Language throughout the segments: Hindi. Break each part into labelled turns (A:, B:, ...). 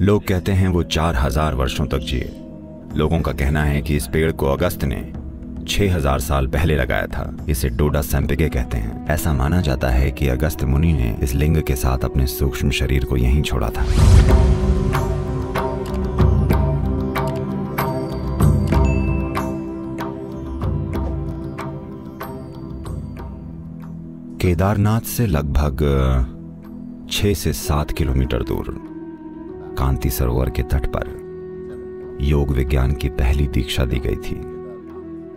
A: लोग कहते हैं वो चार हज़ार वर्षों तक जिए। लोगों का कहना है कि इस पेड़ को अगस्त ने छह हज़ार साल पहले लगाया था। इसे डोडा सैम्पिगे कहते हैं। ऐसा माना जाता है कि अगस्त मुनि ने इस लिंग के साथ अपने सूक्ष्म शरीर को यहीं छोड़ा था। केदारनाथ से लगभग छह से सात किलोमीटर दूर। कांति सरोवर के तट पर योग विज्ञान की पहली दीक्षा दी गई थी।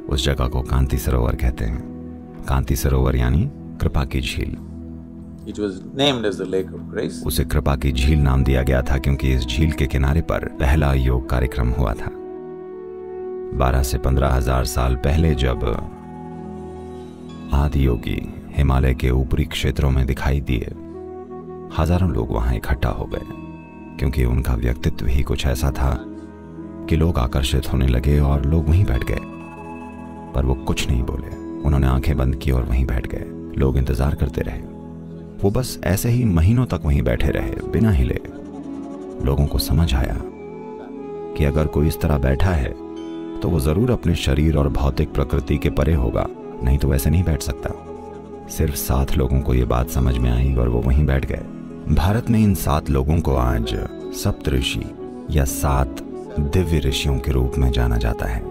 A: उस जगह को कांति सरोवर कहते हैं। कांति सरोवर यानी कृपा की झील।
B: It was named as the Lake of Grace.
A: उसे कृपा की झील नाम दिया गया था क्योंकि इस झील के किनारे पर पहला योग कार्यक्रम हुआ था। 12 से पंद्रह हज़ार साल पहले जब आदि योगी हिमालय के ऊपरी क्षेत्रों में दिखाई दिए हज़ारों लोग वहाँ इकट्ठा हो गए। क्योंकि उनका व्यक्तित्व ही कुछ ऐसा था कि लोग आकर्षित होने लगे और लोग वहीं बैठ गए। पर वो कुछ नहीं बोले। उन्होंने आँखें बंद की और वहीं बैठ गए। लोग इंतज़ार करते रहे। वो बस ऐसे ही महीनों तक वहीं बैठे रहे, बिना हिले। लोगों को समझ आया कि अगर कोई इस तरह बैठा है तो वो ज़रूर अपने शरीर और भौतिक प्रकृति के परे होगा, नहीं तो वैसे नहीं बैठ सकता। सिर्फ़ सात लोगों को ये बात समझ में आई और वो वहीं बैठ गए। भारत में इन सात लोगों को आज सप्त ऋषि या सात दिव्य ऋषियों के रूप में जाना जाता है।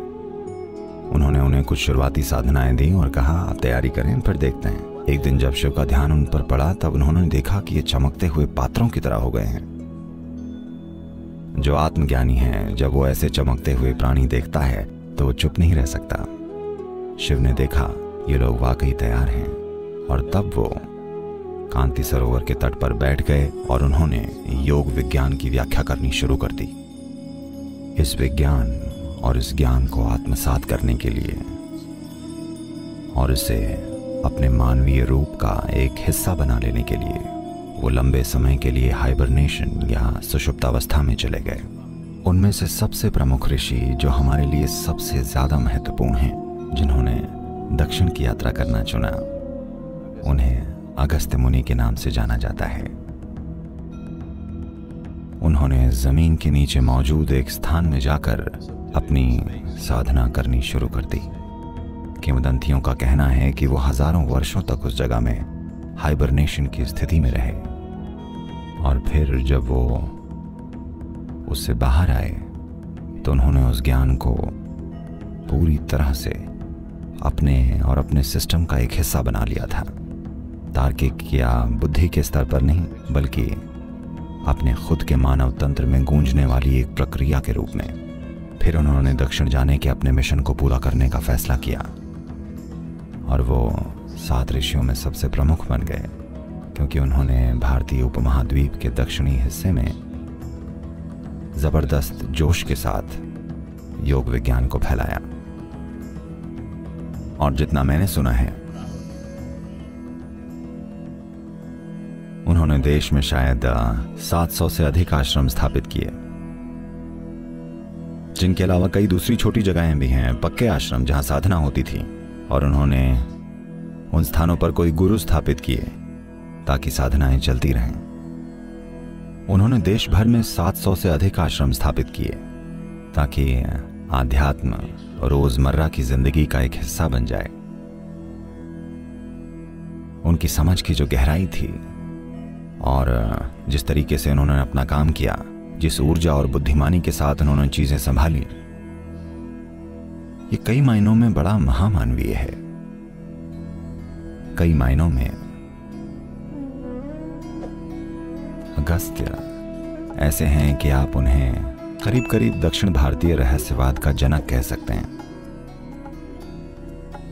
A: उन्होंने उन्हें कुछ शुरुआती साधनाएँ दी और कहा, आप तैयारी करें, फिर देखते हैं। एक दिन जब शिव का ध्यान उन पर पड़ा, तब उन्होंने देखा कि ये चमकते हुए पात्रों की तरह हो गए हैं। जो आत्मज्ञानी है, जब वो ऐसे चमकते हुए प्राणी देखता है तो वो चुप नहीं रह सकता। शिव ने देखा, ये लोग वाकई तैयार हैं। और तब वो कांति सरोवर के तट पर बैठ गए और उन्होंने योग विज्ञान की व्याख्या करनी शुरू कर दी। इस विज्ञान और इस ज्ञान को आत्मसात करने के लिए और इसे अपने मानवीय रूप का एक हिस्सा बना लेने के लिए वो लंबे समय के लिए हाइबरनेशन या सुषुप्तावस्था में चले गए। उनमें से सबसे प्रमुख ऋषि जो हमारे लिए सबसे ज़्यादा महत्वपूर्ण हैं, जिन्होंने दक्षिण की यात्रा करना चुना, उन्हें अगस्त्य मुनि के नाम से जाना जाता है। उन्होंने ज़मीन के नीचे मौजूद एक स्थान में जाकर अपनी साधना करनी शुरू कर दी। किंवदंतियों का कहना है कि वो हज़ारों वर्षों तक उस जगह में हाइबरनेशन की स्थिति में रहे। और फिर जब वो उससे बाहर आए तो उन्होंने उस ज्ञान को पूरी तरह से अपने और अपने सिस्टम का एक हिस्सा बना लिया था। तार्किक या बुद्धि के स्तर पर नहीं, बल्कि अपने खुद के मानव तंत्र में गूंजने वाली एक प्रक्रिया के रूप में। फिर उन्होंने दक्षिण जाने के अपने मिशन को पूरा करने का फैसला किया। और वो सात ऋषियों में सबसे प्रमुख बन गए, क्योंकि उन्होंने भारतीय उपमहाद्वीप के दक्षिणी हिस्से में ज़बरदस्त जोश के साथ योग विज्ञान को फैलाया। और जितना मैंने सुना है उन्होंने देश में शायद 700 से अधिक आश्रम स्थापित किए। जिनके अलावा कई दूसरी छोटी जगहें भी हैं, पक्के आश्रम जहाँ साधना होती थी, और उन्होंने उन स्थानों पर कोई गुरु स्थापित किए, ताकि साधनाएँ चलती रहें। उन्होंने देश भर में 700 से अधिक आश्रम स्थापित किए, ताकि आध्यात्म रोज़मर्रा की ज़िंदगी का एक हिस्सा बन जाए। उनकी समझ की जो गहराई थी और जिस तरीके से उन्होंने अपना काम किया, जिस ऊर्जा और बुद्धिमानी के साथ उन्होंने चीज़ें संभाली, ये कई मायनों में बड़ा महामानवीय है। कई मायनों में अगस्त्य ऐसे हैं कि आप उन्हें करीब करीब दक्षिण भारतीय रहस्यवाद का जनक कह सकते हैं।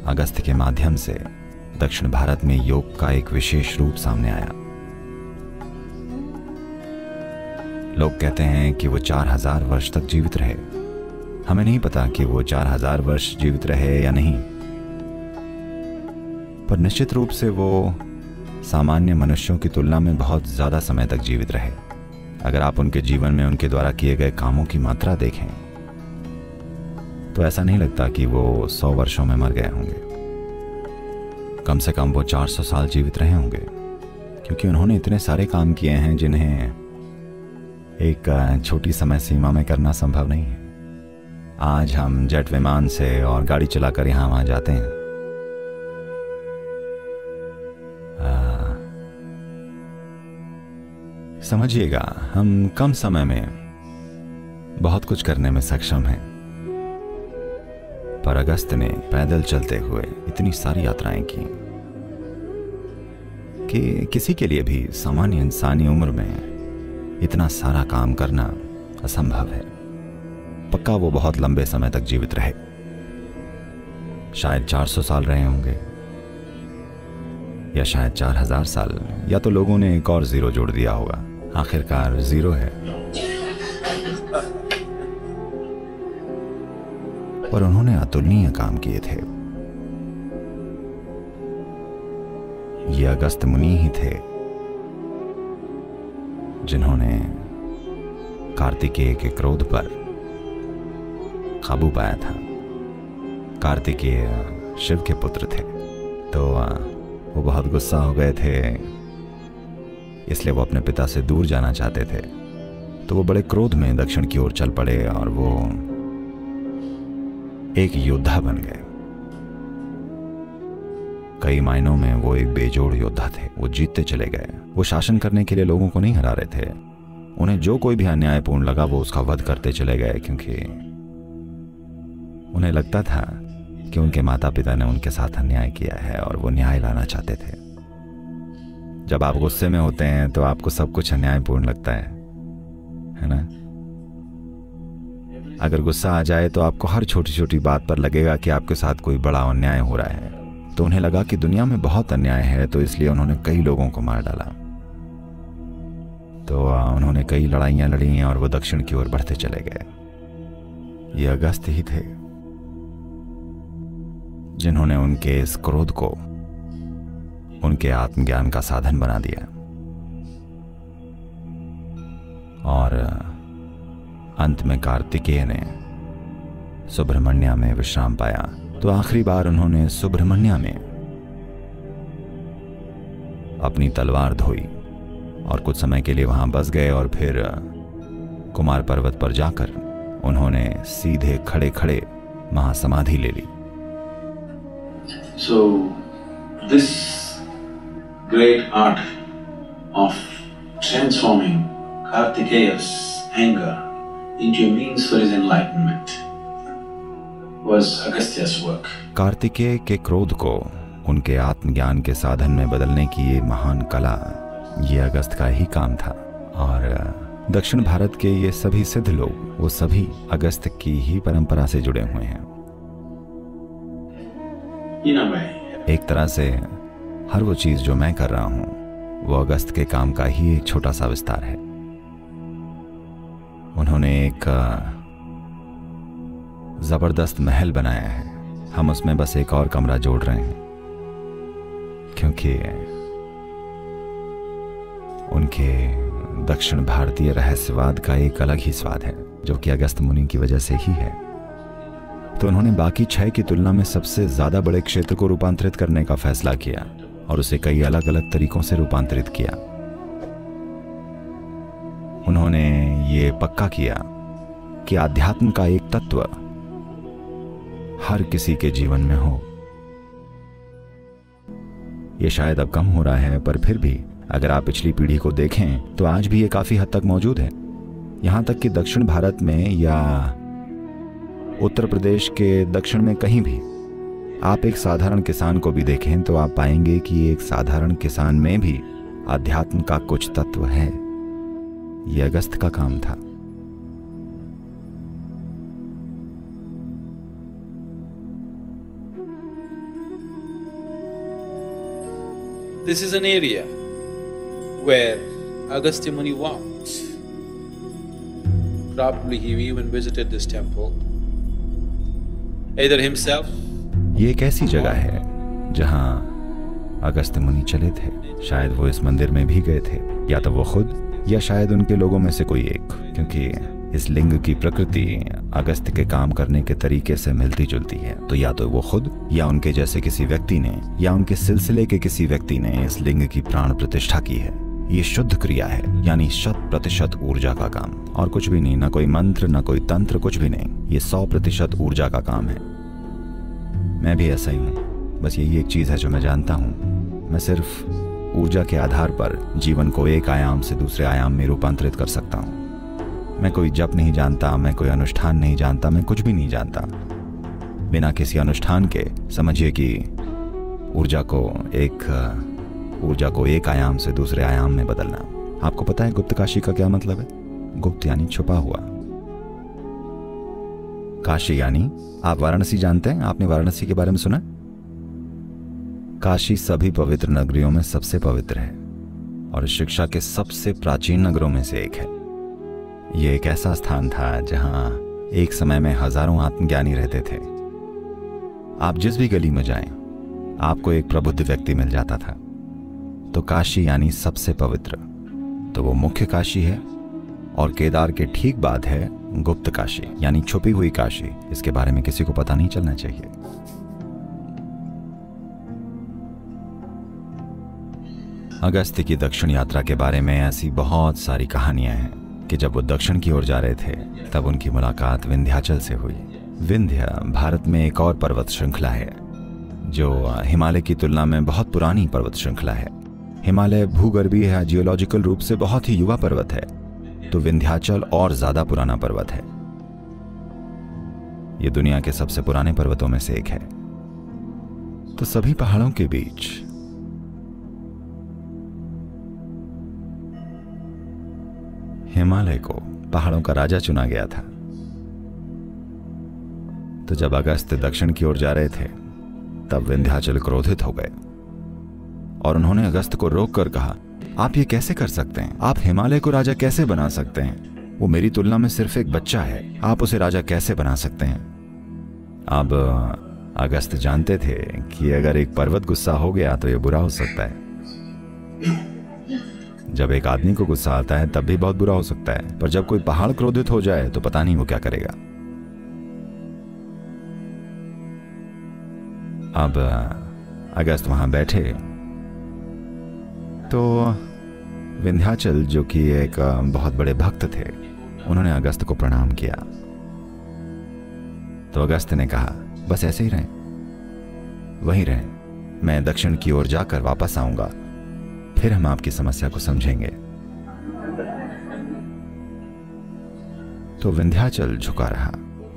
A: अगस्त के माध्यम से दक्षिण भारत में योग का एक विशेष रूप सामने आया। लोग कहते हैं कि वो चार हज़ार वर्ष तक जीवित रहे। हमें नहीं पता कि वो चार हज़ार वर्ष जीवित रहे या नहीं। पर निश्चित रूप से वो सामान्य मनुष्यों की तुलना में बहुत ज़्यादा समय तक जीवित रहे। अगर आप उनके जीवन में उनके द्वारा किए गए कामों की मात्रा देखें तो ऐसा नहीं लगता कि वो सौ वर्षों में मर गए होंगे। कम से कम वो 400 साल जीवित रहे होंगे, क्योंकि उन्होंने इतने सारे काम किए हैं जिन्हें एक छोटी समय सीमा में करना संभव नहीं है। आज हम जेट विमान से और गाड़ी चलाकर यहाँ वहाँ जाते हैं। समझिएगा, हम कम समय में बहुत कुछ करने में सक्षम हैं। पर अगस्त ने पैदल चलते हुए इतनी सारी यात्राएँ की कि किसी के लिए भी सामान्य इंसानी उम्र में इतना सारा काम करना असंभव है। पक्का वो बहुत लंबे समय तक जीवित रहे। शायद 400 साल रहे होंगे। या शायद 4000 साल। या तो लोगों ने एक और ज़ीरो जोड़ दिया होगा। आखिरकार ज़ीरो है। पर उन्होंने अतुलनीय काम किए थे। ये अगस्त मुनि ही थे। जिन्होंने कार्तिकेय के क्रोध पर काबू पाया था। कार्तिकेय शिव के पुत्र थे तो वो बहुत गुस्सा हो गए थे, इसलिए वो अपने पिता से दूर जाना चाहते थे। तो वो बड़े क्रोध में दक्षिण की ओर चल पड़े और वो एक योद्धा बन गए। कई मायनों में वो एक बेजोड़ योद्धा थे। वो जीतते चले गए। वो शासन करने के लिए लोगों को नहीं हरा रहे थे। उन्हें जो कोई भी अन्यायपूर्ण लगा, वो उसका वध करते चले गए, क्योंकि उन्हें लगता था कि उनके माता पिता ने उनके साथ अन्याय किया है और वो न्याय लाना चाहते थे। जब आप गुस्से में होते हैं तो आपको सब कुछ अन्यायपूर्ण लगता है। है ना? अगर गुस्सा आ जाए तो आपको हर छोटी छोटी बात पर लगेगा कि आपके साथ कोई बड़ा अन्याय हो रहा है। तो उन्हें लगा कि दुनिया में बहुत अन्याय है तो इसलिए उन्होंने कई लोगों को मार डाला। तो उन्होंने कई लड़ाइयाँ लड़ी और वो दक्षिण की ओर बढ़ते चले गए। ये अगस्त ही थे, जिन्होंने उनके इस क्रोध को उनके आत्मज्ञान का साधन बना दिया। और, अंत में कार्तिकेय ने सुब्रमण्या में विश्राम पाया। तो आखिरी बार उन्होंने सुब्रमण्या में अपनी तलवार धोई और कुछ समय के लिए वहाँ बस गए और फिर कुमार पर्वत पर जाकर उन्होंने सीधे खड़े खड़े महासमाधि ले ली
C: so this great art of transforming Kartikeya's anger into a means for his enlightenment.
A: Kartikeya के क्रोध को उनके आत्मज्ञान के साधन में बदलने की ये महान कला ये अगस्त का ही काम था। और दक्षिण भारत के ये सभी सिद्ध लोग वो सभी अगस्त की ही परंपरा से जुड़े हुए हैं। एक तरह से हर वो चीज़ जो मैं कर रहा हूँ वो अगस्त के काम का ही एक छोटा सा विस्तार है। उन्होंने एक ज़बरदस्त महल बनाया है। हम उसमें बस एक और कमरा जोड़ रहे हैं। क्योंकि उनके दक्षिण भारतीय रहस्यवाद का एक अलग ही स्वाद है, जो कि अगस्त मुनि की वजह से ही है। तो उन्होंने बाकी छह की तुलना में सबसे ज़्यादा बड़े क्षेत्र को रूपांतरित करने का फैसला किया और उसे कई अलग अलग तरीकों से रूपांतरित किया। उन्होंने ये पक्का किया कि आध्यात्म का एक तत्व हर किसी के जीवन में हो। ये शायद अब कम हो रहा है, पर फिर भी अगर आप पिछली पीढ़ी को देखें तो आज भी ये काफ़ी हद तक मौजूद है। यहाँ तक कि दक्षिण भारत में या उत्तर प्रदेश के दक्षिण में कहीं भी, आप एक साधारण किसान को भी देखें तो आप पाएँगे कि एक साधारण किसान में भी अध्यात्म का कुछ तत्व है। ये अगस्त का काम था।
D: This is an area where Agastya Muni walked. Probably he even visited this temple, either himself.
A: ये एक ऐसी जगह है जहाँ अगस्त मुनि चले थे शायद वो इस मंदिर में भी गए थे या तो वो खुद या शायद उनके लोगों में से कोई एक, क्योंकि इस लिंग की प्रकृति अगस्त के काम करने के तरीके से मिलती जुलती है। तो या तो वो खुद, या उनके जैसे किसी व्यक्ति ने, या उनके सिलसिले के किसी व्यक्ति ने इस लिंग की प्राण प्रतिष्ठा की है। ये शुद्ध क्रिया है, यानी शत प्रतिशत ऊर्जा का काम। और कुछ भी नहीं, ना कोई मंत्र, ना कोई तंत्र, कुछ भी नहीं। ये सौ प्रतिशत ऊर्जा का काम है। मैं भी ऐसा ही हूँ। बस यही एक चीज़ है जो मैं जानता हूँ। मैं सिर्फ़ ऊर्जा के आधार पर जीवन को एक आयाम से दूसरे आयाम में रूपांतरित कर सकता हूँ। मैं कोई जप नहीं जानता, मैं कोई अनुष्ठान नहीं जानता, मैं कुछ भी नहीं जानता। बिना किसी अनुष्ठान के, समझिए कि ऊर्जा को एक, ऊर्जा को एक आयाम से दूसरे आयाम में बदलना। आपको पता है गुप्त काशी का क्या मतलब है? गुप्त यानी छुपा हुआ। काशी यानी आप वाराणसी जानते हैं? आपने वाराणसी के बारे में सुना? काशी सभी पवित्र नगरियों में सबसे पवित्र है और शिक्षा के सबसे प्राचीन नगरों में से एक है। यह एक ऐसा स्थान था जहाँ एक समय में हज़ारों आत्मज्ञानी रहते थे। आप जिस भी गली में जाएँ, आपको एक प्रबुद्ध व्यक्ति मिल जाता था। तो काशी यानी सबसे पवित्र। तो वो मुख्य काशी है और केदार के ठीक बाद है गुप्त काशी, यानी छुपी हुई काशी। इसके बारे में किसी को पता नहीं चलना चाहिए। अगस्त्य की दक्षिण यात्रा के बारे में ऐसी बहुत सारी कहानियाँ हैं कि जब वो दक्षिण की ओर जा रहे थे, तब उनकी मुलाकात विंध्याचल से हुई। विंध्य भारत में एक और पर्वत श्रृंखला है, जो हिमालय की तुलना में बहुत पुरानी पर्वत श्रृंखला है। हिमालय भूगर्भीय है जियोलॉजिकल रूप से बहुत ही युवा पर्वत है तो विंध्याचल और ज़्यादा पुराना पर्वत है। ये दुनिया के सबसे पुराने पर्वतों में से एक है। तो सभी पहाड़ों के बीच हिमालय को पहाड़ों का राजा चुना गया था। तो जब अगस्त दक्षिण की ओर जा रहे थे, तब विंध्याचल क्रोधित हो गए। और उन्होंने अगस्त को रोक कर कहा, आप ये कैसे कर सकते हैं? आप हिमालय को राजा कैसे बना सकते हैं? वो मेरी तुलना में सिर्फ़ एक बच्चा है। आप उसे राजा कैसे बना सकते हैं? अब, अगस्त जानते थे कि अगर एक पर्वत गुस्सा हो गया तो यह बुरा हो सकता है। जब एक आदमी को गुस्सा आता है, तब भी बहुत बुरा हो सकता है। पर जब कोई पहाड़ क्रोधित हो जाए तो पता नहीं वो क्या करेगा। अब, अगस्त वहाँ बैठे। तो विंध्याचल, जो कि एक बहुत बड़े भक्त थे, उन्होंने अगस्त को प्रणाम किया। तो अगस्त ने कहा, बस ऐसे ही रहें। वहीं रहें। मैं दक्षिण की ओर जाकर वापस आऊँगा। फिर हम आपकी समस्या को समझेंगे। तो विंध्याचल झुका रहा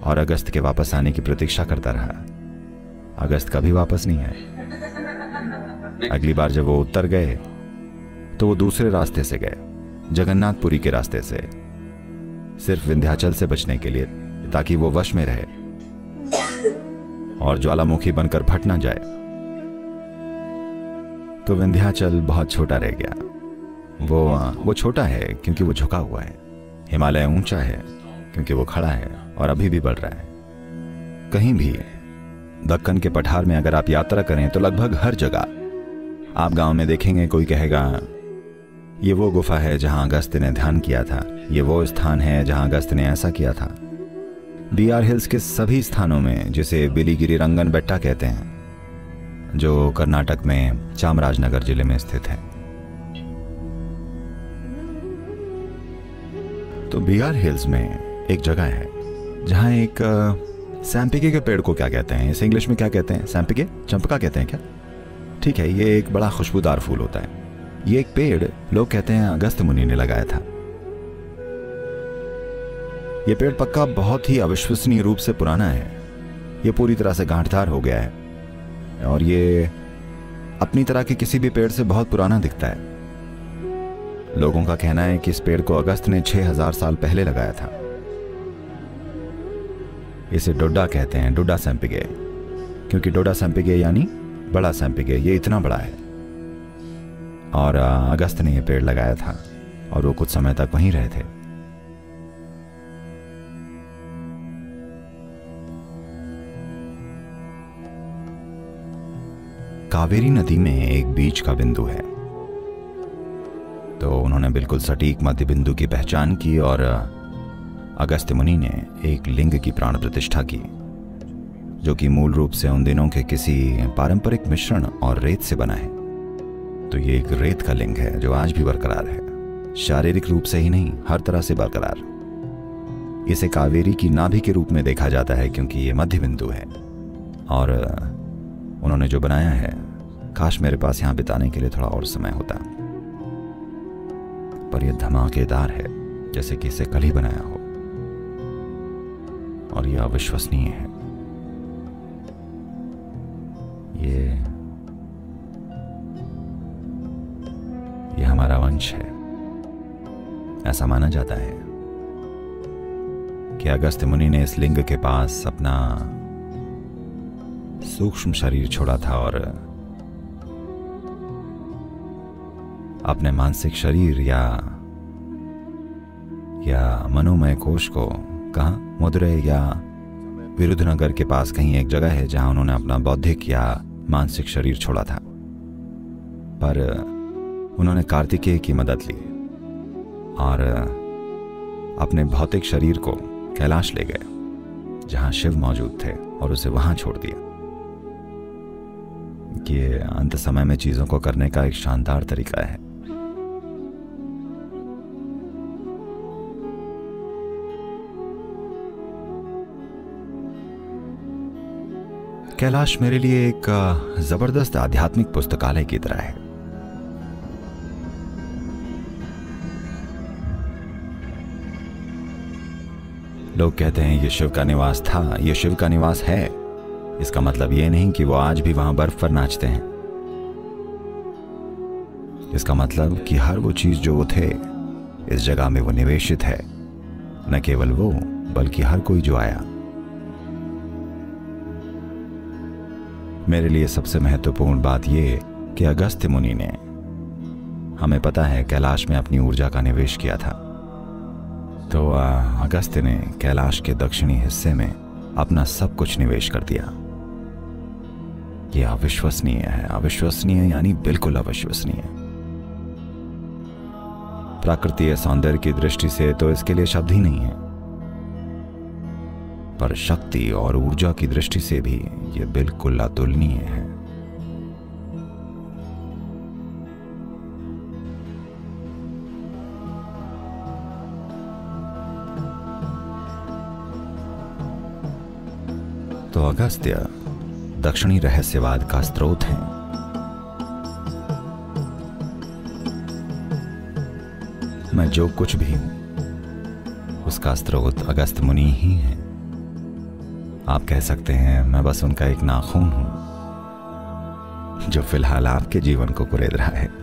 A: और अगस्त के वापस आने की प्रतीक्षा करता रहा। अगस्त कभी वापस नहीं आए। अगली बार जब वो उत्तर गए तो वो दूसरे रास्ते से गए, जगन्नाथपुरी के रास्ते से। सिर्फ़ विंध्याचल से बचने के लिए, ताकि वो वश में रहे और ज्वालामुखी बनकर फट ना जाए। तो विंध्याचल बहुत छोटा रह गया। वो वो छोटा है क्योंकि वो झुका हुआ है। हिमालय ऊँचा है क्योंकि वो खड़ा है और अभी भी बढ़ रहा है। कहीं भी दक्कन के पठार में अगर आप यात्रा करें तो लगभग हर जगह। आप गाँव में देखेंगे, कोई कहेगा, ये वो गुफा है जहाँ अगस्त ने ध्यान किया था। ये वो स्थान है जहाँ अगस्त ने ऐसा किया था। बी आर हिल्स के सभी स्थानों में, जिसे बिलीगिरी रंगन बेट्टा कहते हैं जो कर्नाटक में चामराजनगर ज़िले में स्थित है। तो बी आर हिल्स में एक जगह है, जहाँ एक सैम्पिके के पेड़ को क्या कहते हैं? इसे इंग्लिश में क्या कहते हैं? सैम्पिके चंपका कहते हैं क्या? ठीक है, ये एक बड़ा खुशबूदार फूल होता है। ये एक पेड़, लोग कहते हैं, अगस्त मुनि ने लगाया था। यह पेड़ पक्का बहुत ही अविश्वसनीय रूप से पुराना है। यह पूरी तरह से गांठदार हो गया है। और ये अपनी तरह के किसी भी पेड़ से बहुत पुराना दिखता है। लोगों का कहना है कि इस पेड़ को अगस्त ने 6000 साल पहले लगाया था। इसे डोडा कहते हैं, डोडा सैम्पिगे क्योंकि डोडा सैम्पिगे यानी बड़ा सैम्पिगे ये इतना बड़ा है। और, अगस्त ने यह पेड़ लगाया था और वो कुछ समय तक वहीं रहे थे। कावेरी नदी में एक बीच का बिंदु है। तो उन्होंने बिल्कुल सटीक मध्य बिंदु की पहचान की और अगस्त मुनि ने एक लिंग की प्राण प्रतिष्ठा की, जो कि मूल रूप से उन दिनों के किसी पारंपरिक मिश्रण और रेत से बना है। तो ये एक रेत का लिंग है, जो आज भी बरकरार है। शारीरिक रूप से ही नहीं, हर तरह से बरकरार। इसे कावेरी की नाभि के रूप में देखा जाता है, क्योंकि ये मध्य बिंदु है। और उन्होंने जो बनाया है काश मेरे पास यहाँ बिताने के लिए थोड़ा और समय होता। पर यह धमाकेदार है, जैसे कि इसे कल ही बनाया हो। और यह अविश्वसनीय है। ये ये हमारा वंश है। ऐसा माना जाता है कि अगस्त मुनि ने इस लिंग के पास अपना सूक्ष्म शरीर छोड़ा था और अपने मानसिक शरीर या या मनोमय कोश को कहा? मुद्रे या विरुद्धनगर के पास कहीं एक जगह है जहाँ उन्होंने अपना बौद्धिक या मानसिक शरीर छोड़ा था। पर उन्होंने कार्तिकेय की मदद ली और अपने भौतिक शरीर को कैलाश ले गए, जहाँ शिव मौजूद थे और उसे वहाँ छोड़ दिया। ये अंत समय में चीज़ों को करने का एक शानदार तरीका है। कैलाश मेरे लिए एक ज़बरदस्त आध्यात्मिक पुस्तकालय की तरह है। लोग कहते हैं ये शिव का निवास था ये शिव का निवास है। इसका मतलब ये नहीं कि वो आज भी वहाँ बर्फ़ पर नाचते हैं। इसका मतलब कि हर वो चीज़ जो वो थे, इस जगह में वो निवेशित है। न केवल वो, बल्कि हर कोई जो आया। मेरे लिए सबसे महत्वपूर्ण बात यह कि अगस्त्य मुनि ने हमें पता है कैलाश में अपनी ऊर्जा का निवेश किया था। तो अगस्त्य ने कैलाश के दक्षिणी हिस्से में अपना सब कुछ निवेश कर दिया। यह अविश्वसनीय है। अविश्वसनीय यानी बिल्कुल अविश्वसनीय। प्राकृतिक सौंदर्य की दृष्टि से तो इसके लिए शब्द ही नहीं है। पर शक्ति और ऊर्जा की दृष्टि से भी यह बिल्कुल अतुलनीय है। तो अगस्त्य, दक्षिणी रहस्यवाद का स्रोत है। मैं जो कुछ भी हूँ, उसका स्रोत अगस्त मुनि ही है। आप कह सकते हैं, मैं बस उनका एक नाखून हूँ, जो फ़िलहाल आपके जीवन को कुरेद रहा है।